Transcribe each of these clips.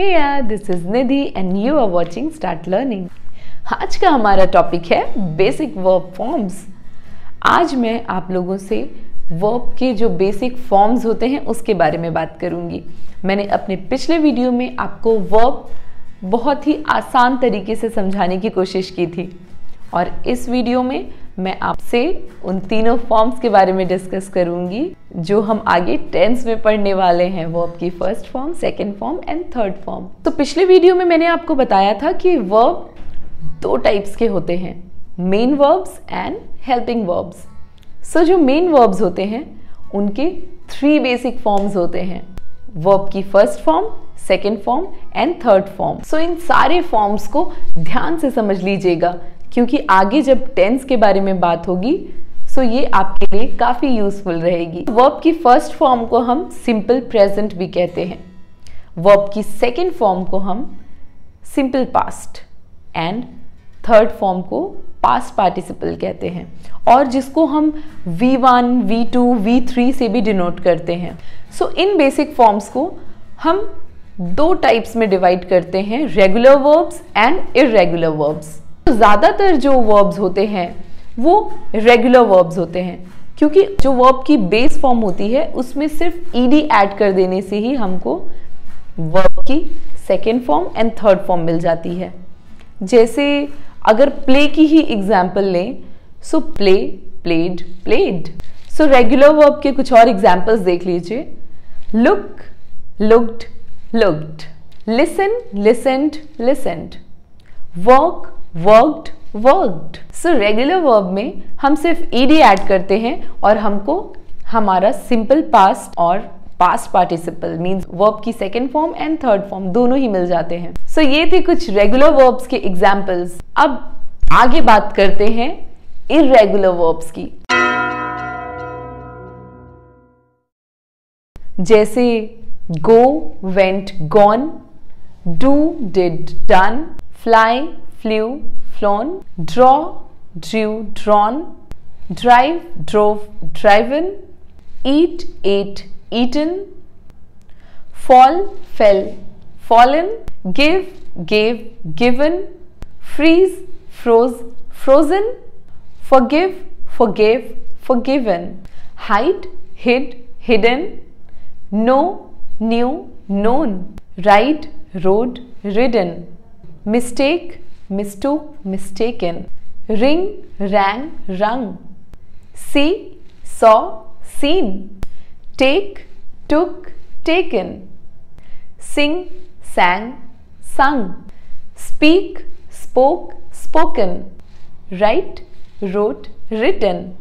Hey yeah, this is Nidhi and you are watching Start Learning. आज का हमारा topic है बेसिक वर्ब फॉर्म्स आज मैं आप लोगों से वर्ब के जो बेसिक फॉर्म्स होते हैं उसके बारे में बात करूँगी. मैंने अपने पिछले वीडियो में आपको वर्ब बहुत ही आसान तरीके से समझाने की कोशिश की थी. और इस वीडियो में मैं आपसे उन तीनों फॉर्म्स के बारे में डिस्कस करूँगी, जो हम आगे टेंस में पढ़ने वाले हैं। वर्ब की first form second form and third form तो पिछले वीडियो में मैंने आपको बताया था कि वर्ब दो टाइप्स के होते हैं main verbs and helping verbs so जो मेन वर्ब्स होते हैं, उनके थ्री बेसिक फॉर्म्स होते हैं। वर्ब की first form second form and third form so इन सारे फॉर्म्स को ध्यान से समझ लीजिएगा क्योंकि आगे जब टेंस के बारे में बात होगी सो ये आपके लिए काफ़ी यूजफुल रहेगी। वर्ब की फ़र्स्ट फॉर्म को हम सिंपल प्रेजेंट भी कहते हैं। वर्ब की सेकेंड फॉर्म को हम simple past and third form को पास्ट पार्टिसिपल कहते हैं। और जिसको हम V1, V2, V3 से भी डिनोट करते हैं। सो so, इन बेसिक फॉर्म्स को हम दो टाइप्स में डिवाइड करते हैं regular verbs and irregular verbs ज़्यादातर जो वर्ब्स होते हैं, वो रेगुलर वर्ब्स होते हैं। क्योंकि जो वर्ब की बेस फॉर्म होती है, उसमें सिर्फ़ ईडी e ऐड कर देने से ही हमको वर्ब की second form and third form मिल जाती है। जैसे अगर प्ले की ही एग्ज़ाम्पल लें so play played played so regular verb के कुछ और एग्जाम्पल्स देख लीजिए। Look looked looked listen listened listened work worked worked so regular verb में हम सिर्फ़ ईडी e ऐड करते हैं और हमको हमारा सिंपल पास्ट और पास्ट पार्टिसिपल मींस वर्ब की second form and third form दोनों ही मिल जाते हैं. सो so, ये थे कुछ रेगुलर वर्ब्स के एग्जाम्पल्स अब आगे बात करते हैं इरेगुलर वर्ब्स की. जैसे go went gone do did done fly flew, flown, draw, drew, drawn, drive, drove, driven, eat, ate, eaten, fall, fell, fallen, give, gave, given, freeze, froze, frozen, forgive, forgave, forgiven, hide, hid, hidden, know, knew, known, ride, rode, ridden, mistake, mistook, mistaken, ring, rang, rung, see, saw, seen, take, took, taken, sing, sang, sung, speak, spoke, spoken, write, wrote, written.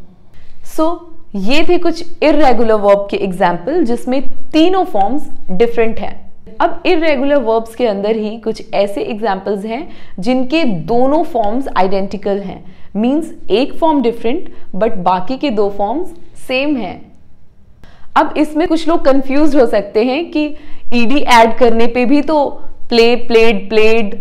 so, ये थे कुछ irregular verb के example जिसमें तीनों forms different हैं अब irregular verbs के अंदर ही कुछ ऐसे एग्जाम्पल्स हैं जिनके दोनों फॉर्म्स आइडेंटिकल हैं। मींस एक फॉर्म डिफरेंट बट बाकी के दो फॉर्म्स सेम हैं। अब इसमें कुछ लोग कंफ्यूज हो सकते हैं कि ईडी ऐड करने पे भी तो play played played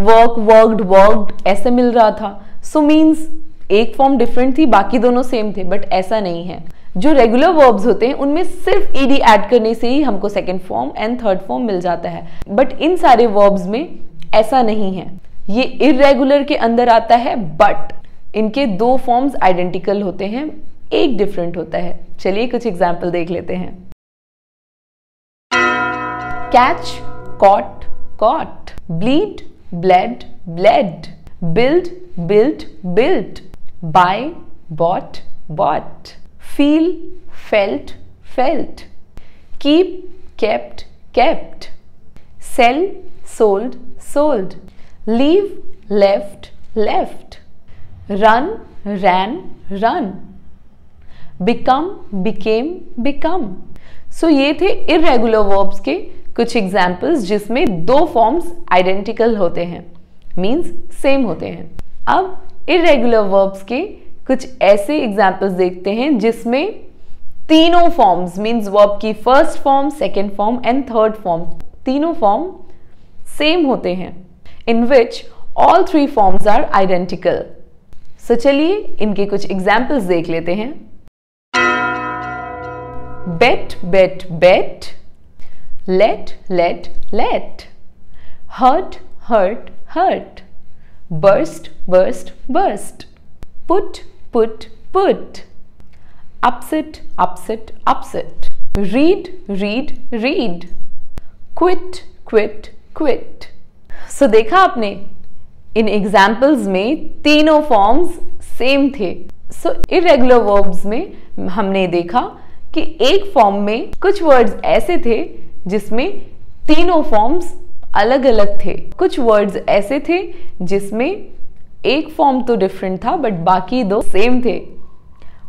work worked worked ऐसे मिल रहा था। सो so मीन्स एक फॉर्म डिफरेंट थी, बाकी दोनों सेम थे बट ऐसा नहीं है। जो रेगुलर वर्ब्स होते हैं, उनमें सिर्फ़ ईडी ऐड करने से ही हमको second form and third form मिल जाता है। बट इन सारे वर्ब्स में ऐसा नहीं है। ये इरेगुलर के अंदर आता है बट इनके दो फॉर्म्स आइडेंटिकल होते हैं, एक डिफरेंट होता है। चलिए कुछ एग्ज़ाम्पल देख लेते हैं। Catch caught caught bleed bled bled build built built buy bought bought feel, felt, felt, keep, kept, kept, sell, sold, sold, leave, left, left, run, ran, run, become, became, become. So so, ये थे irregular verbs के कुछ examples जिसमें दो forms identical होते हैं means same होते हैं अब इरेगुलर वर्ब्स के कुछ ऐसे एग्जाम्पल्स देखते हैं जिसमें तीनों फॉर्म्स मीन्स वर्ब की first form second form and third form तीनों फॉर्म सेम होते हैं in which all three forms are identical so चलिए इनके कुछ एग्जाम्पल्स देख लेते हैं bet bet bet let let let hurt, hurt, hurt. Burst, burst, burst. Put, put, put. Upset, upset, upset. Read, read, read. Quit, quit, quit. So देखा आपने इन examples में तीनों फॉर्म्स सेम थे सो इरेगुलर वर्ब्स में हमने देखा कि एक फॉर्म में कुछ वर्ड्स ऐसे थे जिसमें तीनों फॉर्म्स अलग अलग थे कुछ वर्ड्स ऐसे थे जिसमें एक फॉर्म तो डिफरेंट था बट बाकी दो सेम थे।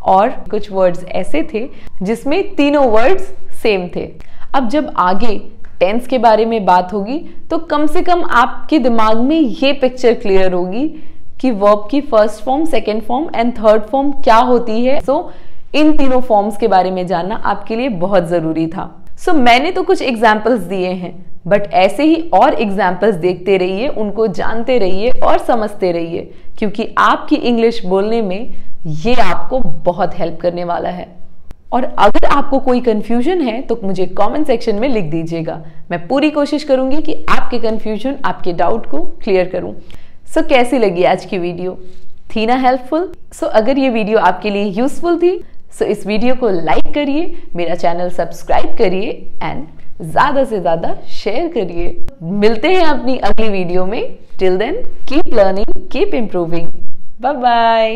और कुछ वर्ड्स ऐसे थे जिसमें तीनों वर्ड्स सेम थे। अब जब आगे टेंस के बारे में बात होगी तो कम से कम आपके दिमाग में ये पिक्चर क्लियर होगी कि वर्ब की first form second form and third form क्या होती है। सो so, इन तीनों फॉर्म्स के बारे में जानना आपके लिए बहुत ज़रूरी था। सो so, मैंने तो कुछ एग्जाम्पल्स दिए हैं बट ऐसे ही और एग्जाम्पल्स देखते रहिए उनको जानते रहिए और समझते रहिए क्योंकि आपकी इंग्लिश बोलने में ये आपको बहुत हेल्प करने वाला है। और अगर आपको कोई कंफ्यूजन है तो मुझे कमेंट सेक्शन में लिख दीजिएगा। मैं पूरी कोशिश करूँगी कि आपके कंफ्यूजन आपके डाउट को क्लियर करूँ। सो so, कैसी लगी आज की वीडियो थी ना हेल्पफुल सो so, अगर ये वीडियो आपके लिए यूजफुल थी सो इस वीडियो को लाइक करिए, मेरा चैनल सब्सक्राइब करिए एंड ज़्यादा से ज़्यादा शेयर करिए। मिलते हैं अपनी अगली वीडियो में। Till then keep learning keep improving bye bye